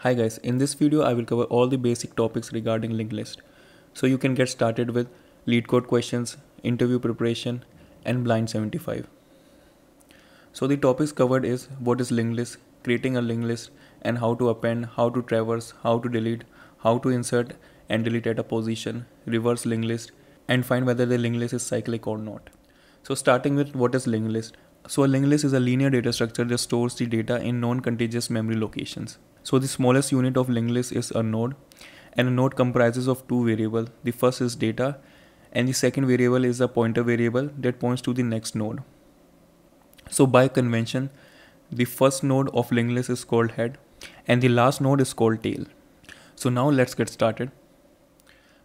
Hi guys, in this video I will cover all the basic topics regarding linked list. So you can get started with LeetCode questions, interview preparation and blind 75. So the topics covered is what is linked list, creating a linked list and how to append, how to traverse, how to delete, how to insert and delete at a position, reverse linked list and find whether the linked list is cyclic or not. So starting with what is linked list. So a linked list is a linear data structure that stores the data in non-contiguous memory locations. So the smallest unit of linked list is a node and a node comprises of two variables. The first is data and the second variable is a pointer variable that points to the next node. So by convention, the first node of linked list is called head and the last node is called tail. So now let's get started.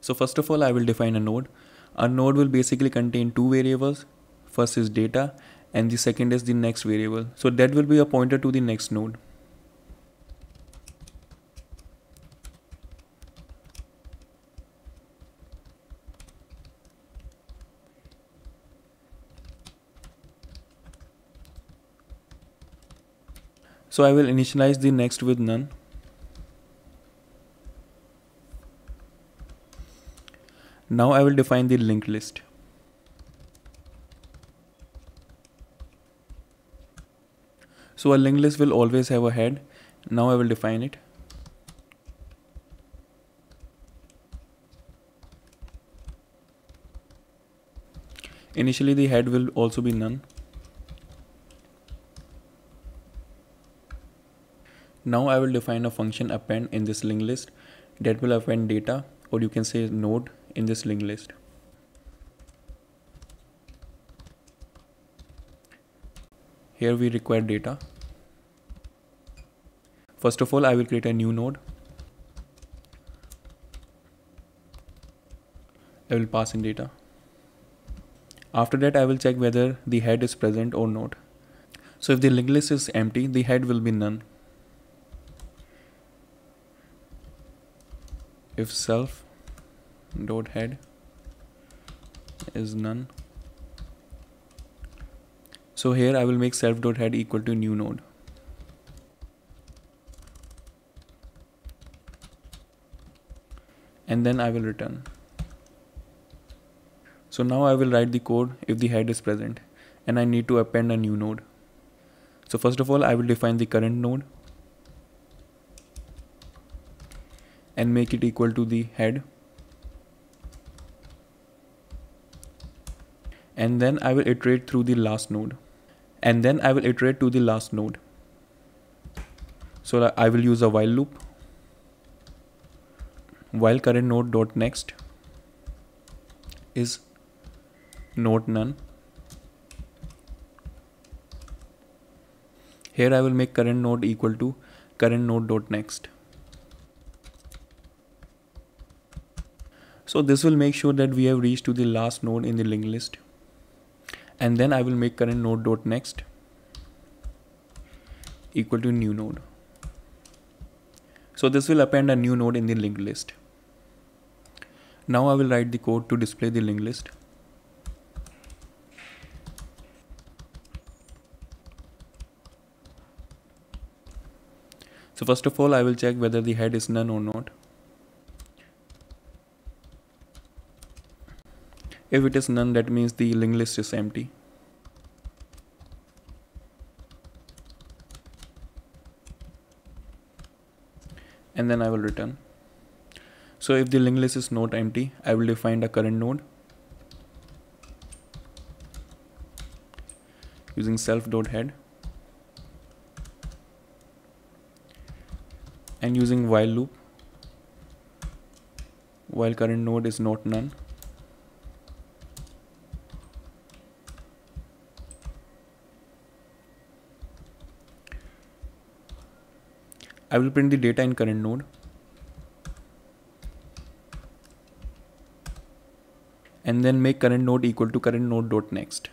So first of all, I will define a node. A node will basically contain two variables. First is data and the second is the next variable. So that will be a pointer to the next node. So I will initialize the next with none. Now I will define the linked list. So a linked list will always have a head. Now I will define it. Initially the head will also be none. Now I will define a function append in this linked list that will append data or you can say node in this linked list. Here we require data. First of all, I will create a new node. I will pass in data. After that, I will check whether the head is present or not. So if the linked list is empty, the head will be none. If self dot head is none, so here I will make self.head equal to new node. And then I will return. So now I will write the code if the head is present and I need to append a new node. So first of all, I will define the current node and make it equal to the head. And then I will iterate through the last node and then I will iterate to the last node. So I will use a while loop while current node dot next is node none. Here I will make current node equal to current node dot next. So this will make sure that we have reached to the last node in the linked list and then I will make current node dot next equal to new node. So this will append a new node in the linked list. Now I will write the code to display the linked list. So first of all, I will check whether the head is none or not. If it is none, that means the linked list is empty. And then I will return. So if the linked list is not empty, I will define a current node using self.head and using while loop while current node is not none I will print the data in current node. And then make current node equal to current node dot next.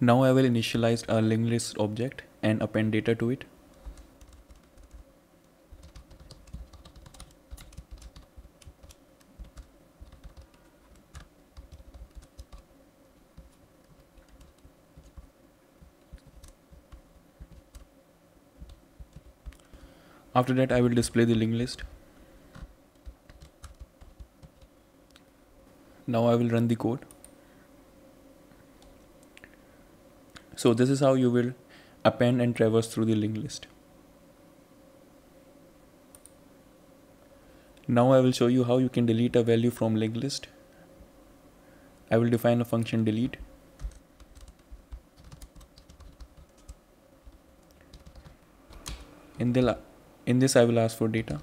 Now I will initialize a linked list object and append data to it. After that I will display the linked list. Now I will run the code. So this is how you will append and traverse through the linked list. Now I will show you how you can delete a value from linked list. I will define a function delete. In, the, in this I will ask for data.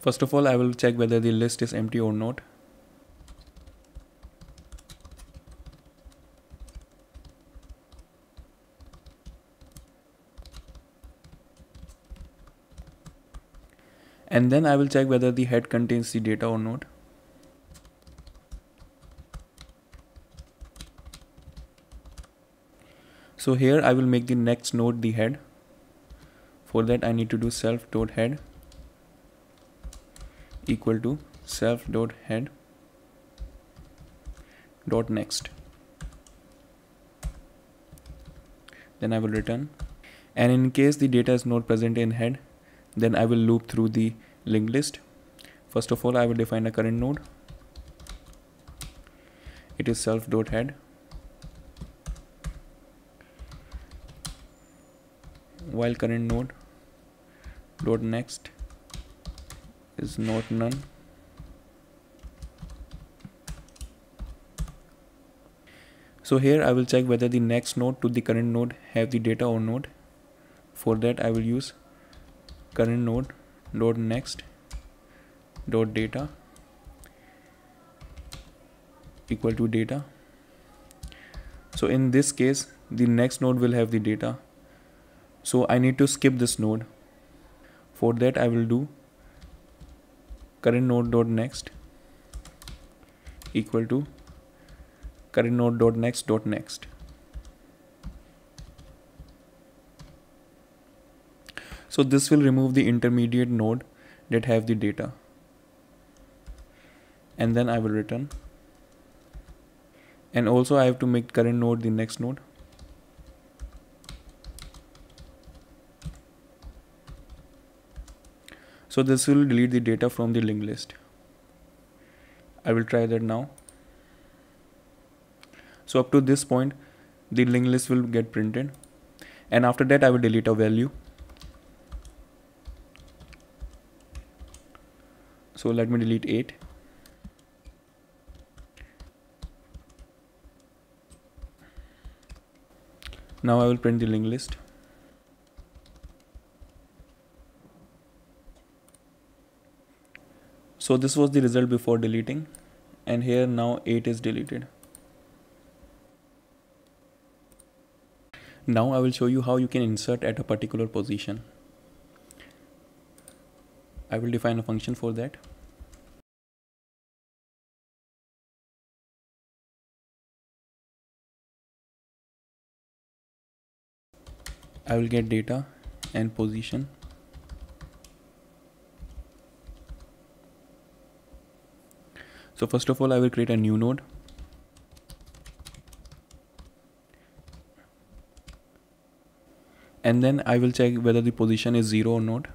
First of all I will check whether the list is empty or not. and then I will check whether the head contains the data or not. So here I will make the next node the head. For that I need to do self dot head equal to self dot head dot next. Then I will return. And in case the data is not present in head, then I will loop through the linked list first of all I will define a current node it is self dot head while current node. Dot next is not none. So here I will check whether the next node to the current node have the data or not. For that I will use current node dot next dot data equal to data. So in this case the next node will have the data so I need to skip this node for that I will do current node dot next equal to current node dot next dot next So this will remove the intermediate node that have the data. And then I will return. And also I have to make current node the next node. So this will delete the data from the linked list. I will try that now. So up to this point, the linked list will get printed. And after that, I will delete a value. so let me delete 8 now I will print the linked list so this was the result before deleting and here now 8 is deleted. Now I will show you how you can insert at a particular position. I will define a function for that. I will get data and position so first of all I will create a new node. And then I will check whether the position is 0 or not.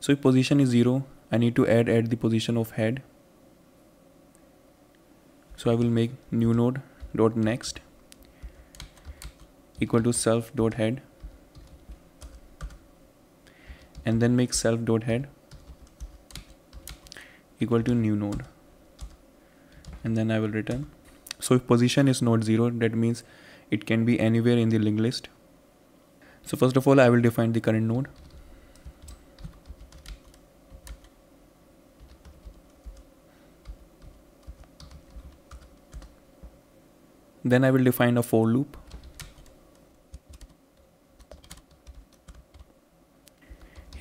So if position is 0 I need to add at the position of head. So I will make new node dot next equal to self dot head and then make self dot head equal to new node. And then I will return. So if position is not 0 that means it can be anywhere in the linked list. So first of all I will define the current node. Then I will define a for loop.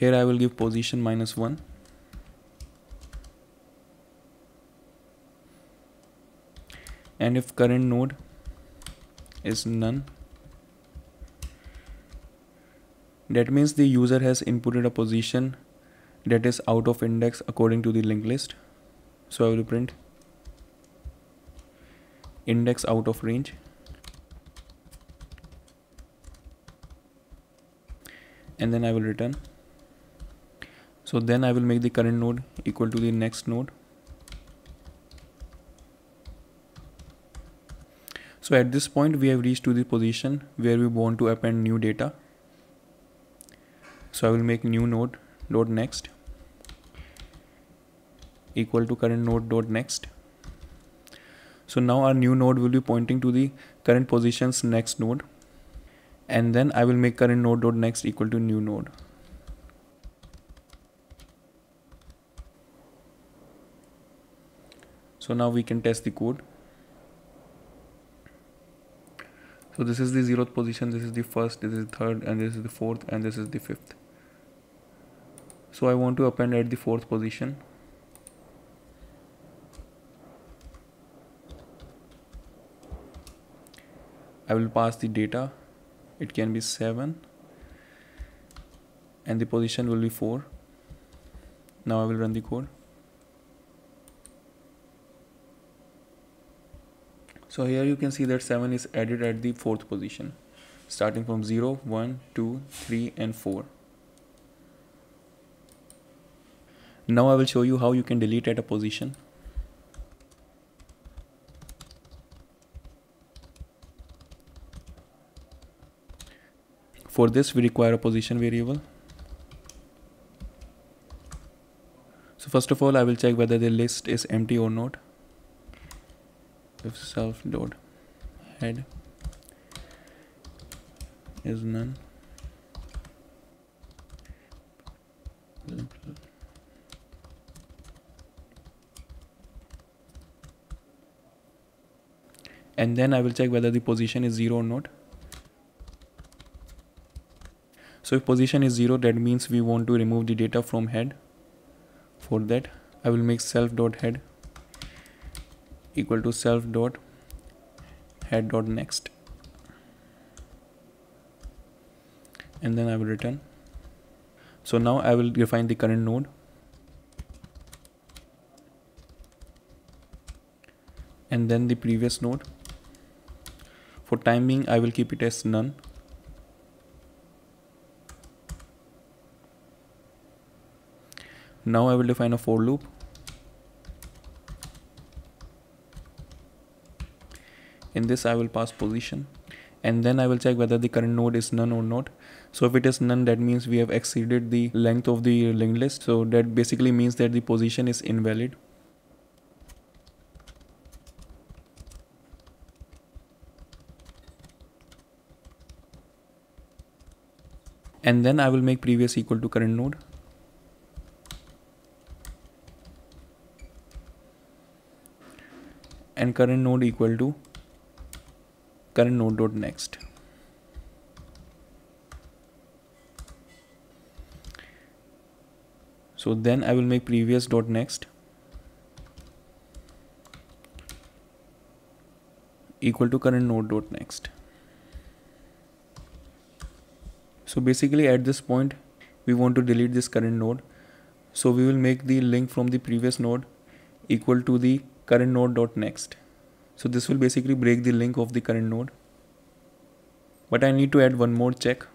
Here I will give position minus 1. And if current node is none, that means the user has inputted a position that is out of index according to the linked list. So I will print index out of range and then I will return so then I will make the current node equal to the next node. So at this point we have reached to the position where we want to append new data. So I will make new node dot next equal to current node dot next. So now our new node will be pointing to the current positions next node. And then I will make current node dot next equal to new node so now we can test the code. So this is the zeroth position this is the first this is the third and this is the fourth and this is the fifth. So I want to append at the fourth position. I will pass the data. It can be 7 and the position will be 4 now I will run the code so here you can see that 7 is added at the fourth position starting from 0 1 2 3 and 4 now I will show you how you can delete at a position. For this we require a position variable. So first of all I will check whether the list is empty or not if self dot head is none and then I will check whether the position is 0 or not. So if position is 0 that means we want to remove the data from head. For that I will make self dot head equal to self dot head dot next. And then I will return. So now I will define the current node. And then the previous node. For time being I will keep it as none. Now I will define a for loop in this I will pass position. And then I will check whether the current node is none or not. So if it is none that means we have exceeded the length of the linked list. So that basically means that the position is invalid. And then I will make previous equal to current node. And current node equal to current node dot next. So then I will make previous dot next equal to current node dot next. So basically at this point we want to delete this current node. So we will make the link from the previous node equal to the current node dot next so this will basically break the link of the current node. But I need to add one more check.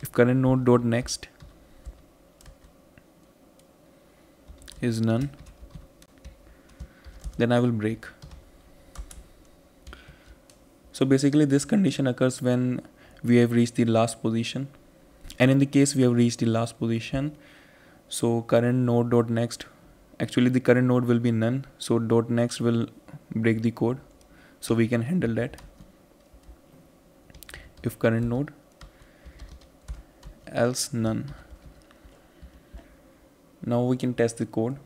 If current node dot next is none then I will break. So basically this condition occurs when we have reached the last position. And in the case we have reached the last position so current node dot next actually the current node will be none. So dot next will break the code. So we can handle that. If current node else none. Now we can test the code.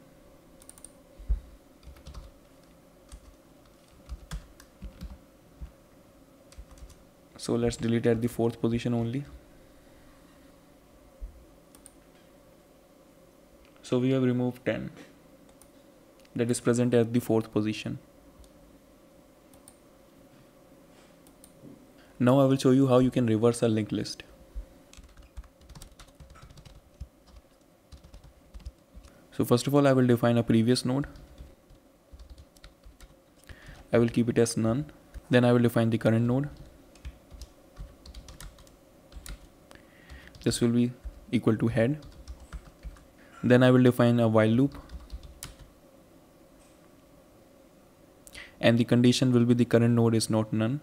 So let's delete at the fourth position only. So we have removed 10 that is present at the fourth position now I will show you how you can reverse a linked list so first of all I will define a previous node I will keep it as none. Then I will define the current node. This will be equal to head. Then I will define a while loop. And the condition will be the current node is not none.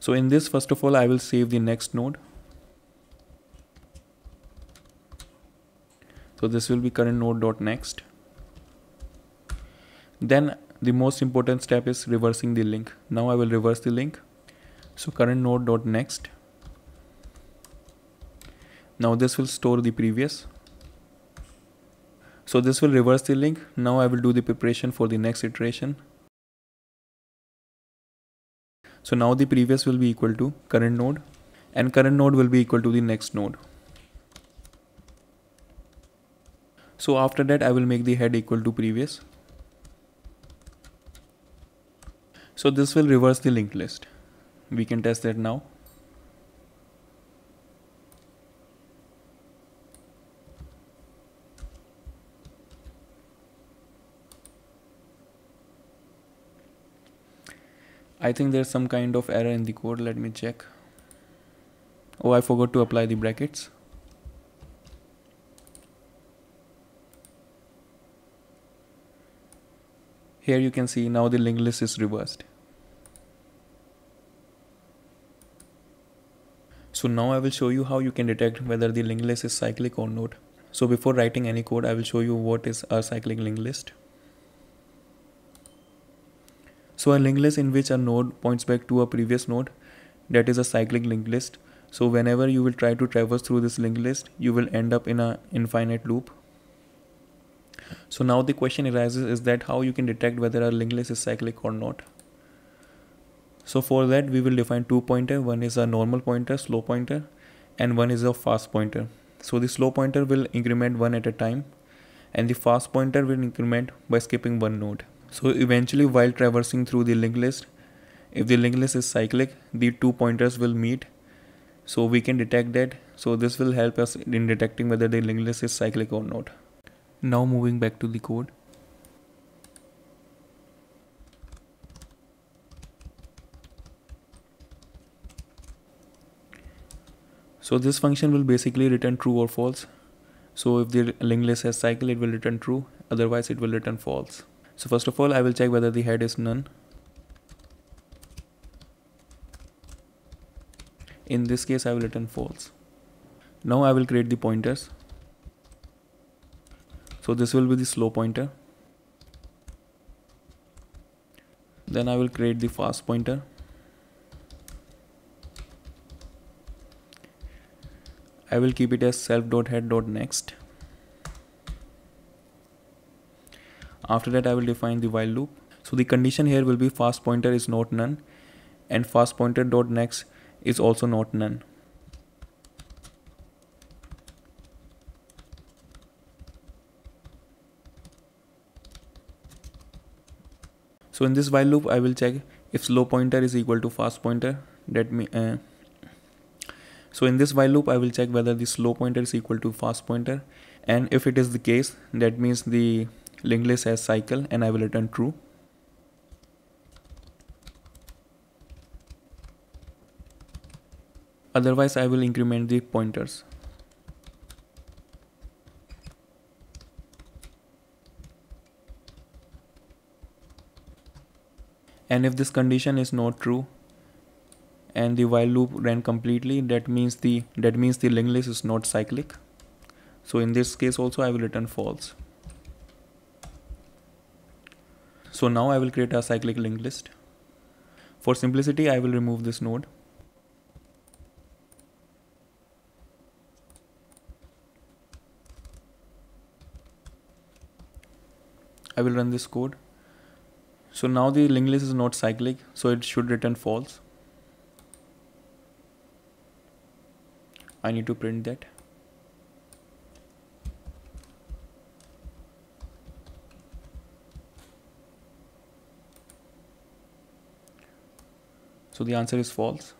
So in this, first of all, I will save the next node. So this will be current node dot next. Then the most important step is reversing the link. Now I will reverse the link. So current node dot next. Now this will store the previous. So this will reverse the link. Now I will do the preparation for the next iteration. So now the previous will be equal to current node and current node will be equal to the next node. So after that I will make the head equal to previous. So this will reverse the linked list. We can test that now. I think there's some kind of error in the code. Let me check. Oh, I forgot to apply the brackets. Here you can see now the linked list is reversed. So now I will show you how you can detect whether the linked list is cyclic or not. So before writing any code, I will show you what is a cyclic linked list. So a linked list in which a node points back to a previous node, that is a cyclic linked list. So whenever you will try to traverse through this linked list, you will end up in a infinite loop. So now the question arises is that how you can detect whether a linked list is cyclic or not. So for that we will define two pointer. One is a normal pointer, slow pointer, and one is a fast pointer. So the slow pointer will increment one at a time and the fast pointer will increment by skipping one node. So eventually while traversing through the linked list, if the linked list is cyclic, the two pointers will meet. So we can detect that. So this will help us in detecting whether the linked list is cyclic or not. Now moving back to the code. So this function will basically return true or false. So if the linked list has cycle, it will return true. Otherwise it will return false. So first of all, I will check whether the head is none. In this case, I will return false. Now I will create the pointers. So this will be the slow pointer. Then I will create the fast pointer. I will keep it as self.head.next. After that I will define the while loop. So the condition here will be fast pointer is not none and fast pointer dot next is also not none. So in this while loop I will check if slow pointer is equal to fast pointer that me uh, so in this while loop I will check whether the slow pointer is equal to fast pointer and if it is the case that means the linked list as cycle and I will return true. Otherwise I will increment the pointers. And if this condition is not true and the while loop ran completely that means the that means the linked list is not cyclic. So in this case also I will return false. So now I will create a cyclic linked list. For simplicity, I will remove this node. I will run this code. So now the linked list is not cyclic, so it should return false. I need to print that. So the answer is false.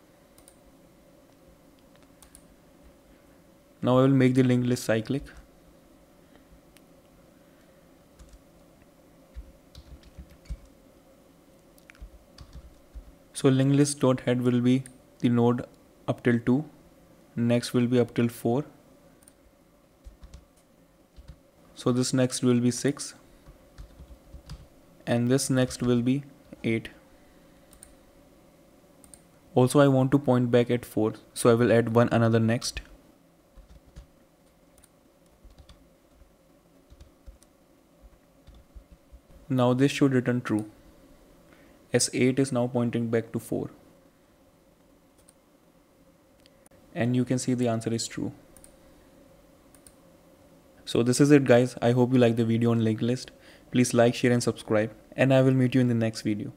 Now I will make the linked list cyclic. So linked list dot head will be the node up till 2, next will be up till 4. So this next will be 6 and this next will be 8. Also I want to point back at 4. So I will add one another next. Now this should return true. As 8 is now pointing back to 4 and you can see the answer is true. So this is it guys. I hope you like the video on linked list. Please like share and subscribe. And i will meet you in the next video